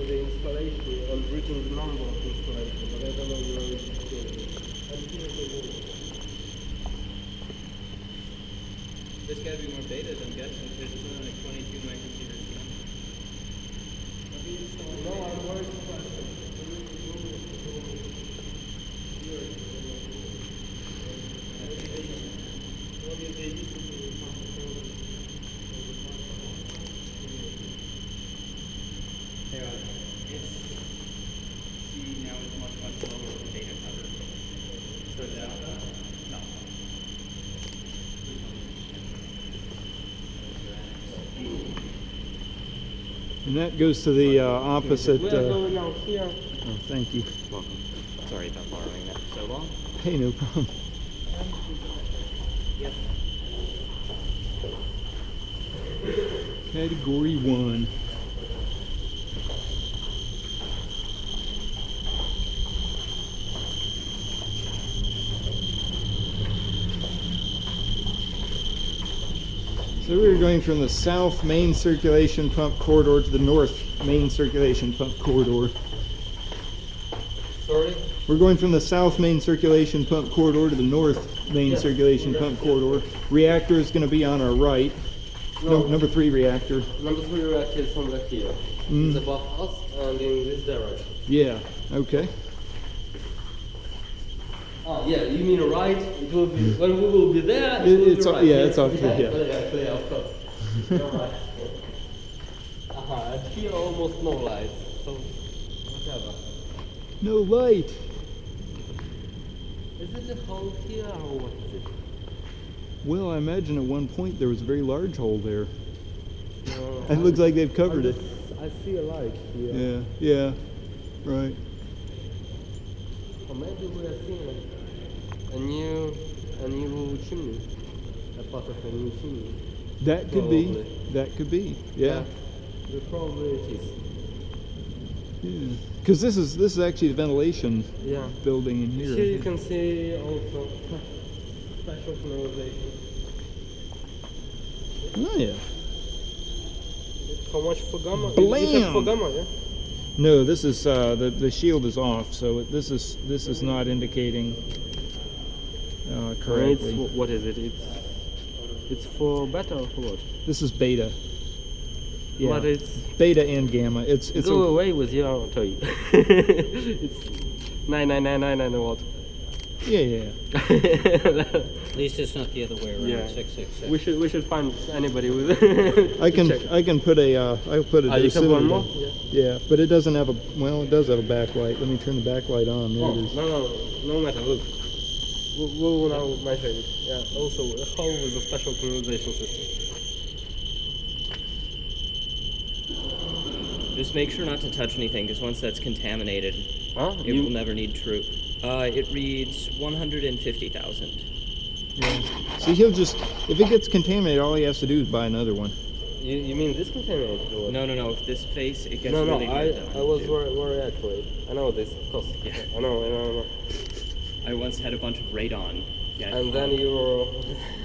for the installation and the number of installation, but I don't know where it is. And the wall. There's gotta be more betas, I'm guessing, because it's only like 22 microsieverts. Uh, no, I'm very surprised. Yeah, it's, see, now it's much, much lower with the beta cover. So it's out, no. And that goes to the uh, opposite. Uh, going out here. oh, thank you. Welcome. Sorry about borrowing that for so long. Hey, no problem. Yep. Category one. So we were going from the south main circulation pump corridor to the north main circulation pump corridor. Sorry? We're going from the south main circulation pump corridor to the north main Yes. circulation pump corridor. Reactor is going to be on our right. No. Num- number three reactor. Number three reactor is somewhere here. Mm. It's above us and in this direction. Yeah. Okay. Ah, yeah, you mean right? It will be, when we will be there, it, It- will it's be right. yeah, it's clear, yeah. Yeah, clear, of course. You're right. And here almost no lights, so whatever. No light. Is it a hole here or what is it? Well, I imagine at one point there was a very large hole there. No, It looks like they've covered I it. I see a light here. Yeah. Yeah. Right. Or maybe we are seeing a, new, a new chimney, a part of a new chimney. That could be. That could be. Yeah. Yeah, probably it is. Yeah. Because this is this is actually the ventilation Yeah. building in here. Here you can see also special canalization. Oh yeah. How much for gamma? Blam! for gamma, yeah? No, this is uh, the the shield is off, so this is this is not indicating uh, It's, what is it? It's it's for beta or for what? This is beta. Yeah. But it's beta and gamma. It's it's go a, away with your toy. it's nine nine nine nine nine what? yeah yeah. At least it's not the other way around. Yeah. Six six six. we should we should find anybody with. I can check. I can put a uh, I'll put a Ah, you have one more? Yeah. Yeah, but it doesn't have a well, it does have a backlight. Let me turn the backlight on. There Oh, it is. no, no, no matter. Look, we we will now measure it. Yeah. Also, a hole with a special canalization system. Just make sure not to touch anything, because once that's contaminated, Huh? it You- will never need troop. Uh, it reads 150,000. Yeah. See, he'll just if it gets contaminated, all he has to do is buy another one. You, you mean this contaminated or? No, no, no. If this face, it gets no, no. really I. I was too. very, very accurate. I know this, of course. Yeah. I know, I know, I know. I once had a bunch of radon. Yeah. And then um, you were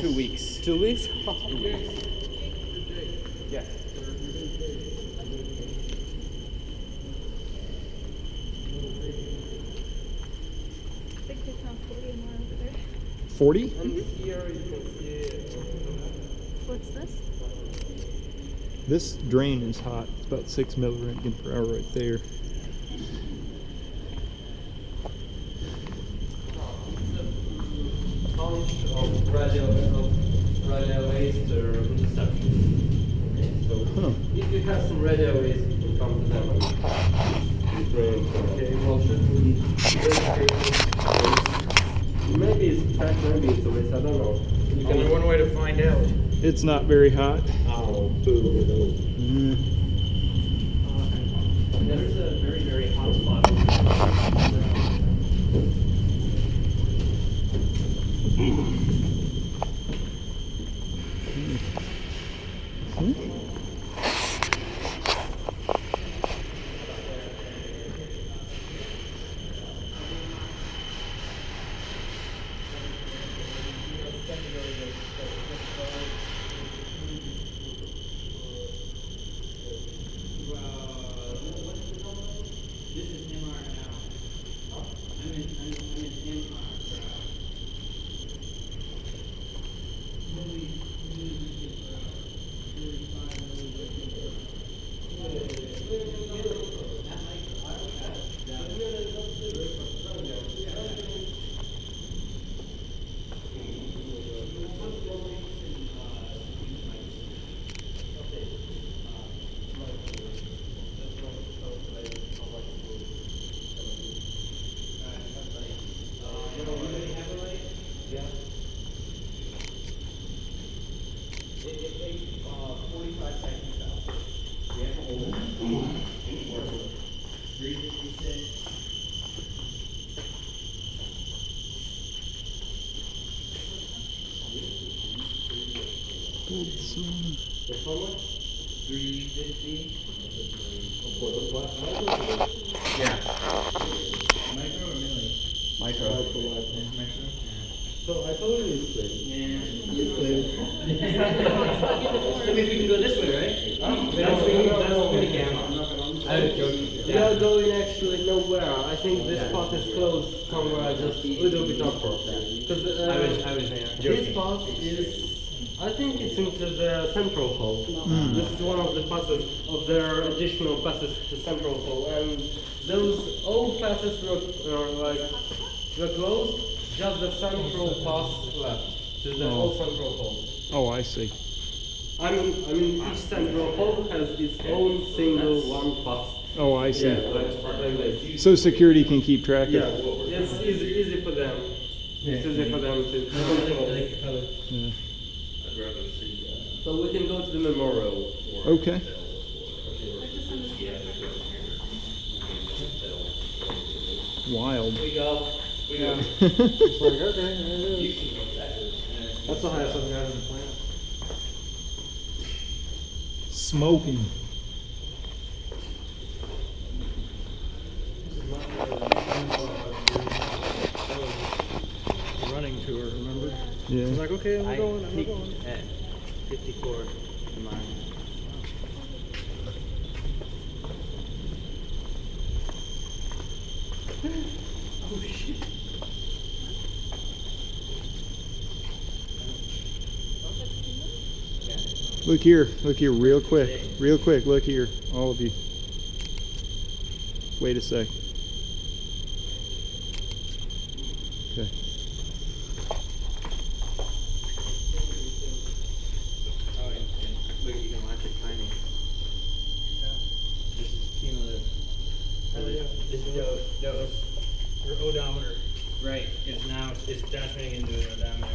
two weeks. two weeks. Two weeks. Yeah. I think they found 40 and more over there. Forty? and here you can see. What's this? This drain is hot. It's about six milliroentgen per hour right there. Have some radio waste, you can come to them and. Okay, well, should we Maybe it's track, maybe it's a waste, I don't know. You Only one way to find out. It's not very hot. Oh, boo. Mm. There is a very, very hot spot. Three fifty. For the flat micro? Yeah. Micro or milli? Micro. Micro. Micro. So I told you it's good. Yeah. It's good. That means we can go this way, right? Oh, That's no, the, no, that's no. the gamma. I was joking. We are going actually nowhere. I think this part is closed somewhere just a little bit upward. Because uh, I was, I was this joking. part is, I think it's into the central hall. This is one of the passes of their additional passes to central hall, and those old passes were uh, like were closed. Just the central pass left to the Oh. old central hall. Oh, I see. I mean, I mean, each central hall has its own single one pass. Oh, I see. Yeah, like, like. So security can keep track Yeah, of. it's easy, easy for them. It's easy for them to control. Yeah. So we can go to the memorial. Okay. I just understood. Wild. We go. We go. It's like, okay, there it is. That's the highest I've got in the plant. Smoking. Running tour, remember? Yeah. It's like, okay, I'm I going, I'm going. At fifty-four tomorrow. Oh, shit. Look here. Look here, real quick. Real quick. Look here, all of you. Wait a sec. Okay. Oh, and, and look, you can watch it timing. This is cumulative. Oh, yeah. This dose, dose, Your odometer. right, is transferring into an odometer.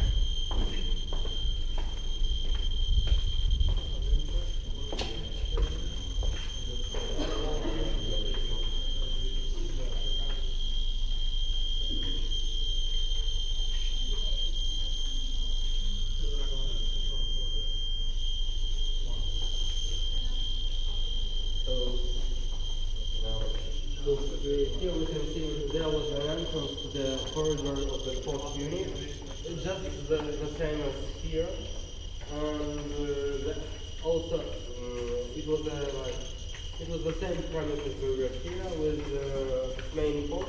So now, look, we- here we can see there was an entrance to the corridor of the fourth unit. It's just the, the same as here. And uh, also, uh, it was a, like, it was the same premise as we were here with the main port.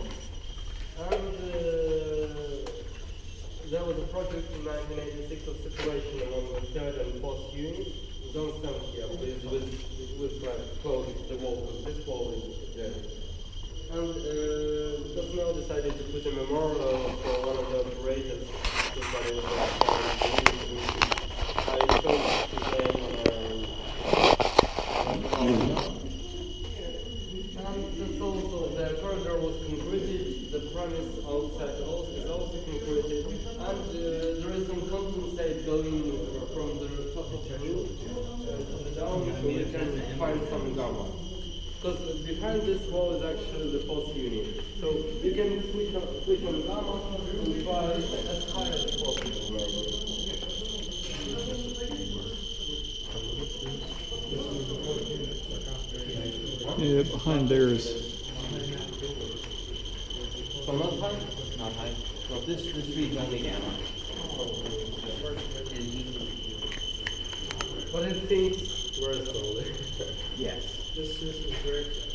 And uh, there was a project in 1986 of separation among the third and fourth units. Don't stand here, please, with, with like closing the wall, because this wall is there. And uh, now decided to put a memorial for one of the operators, somebody was I showed his name, and that's also, the corridor was concreted, the premise outside also is also concreted, and there is some condensate going from the top of the roof to the down, we can find some gamma. Because behind this wall is actually the fourth unit, so you can switch on, switch on gamma and as high as possible maybe. Yeah, behind there is. So not high? Not high. Well, this, this reads only gamma. But it thinks very slowly. yes. This, this is very. So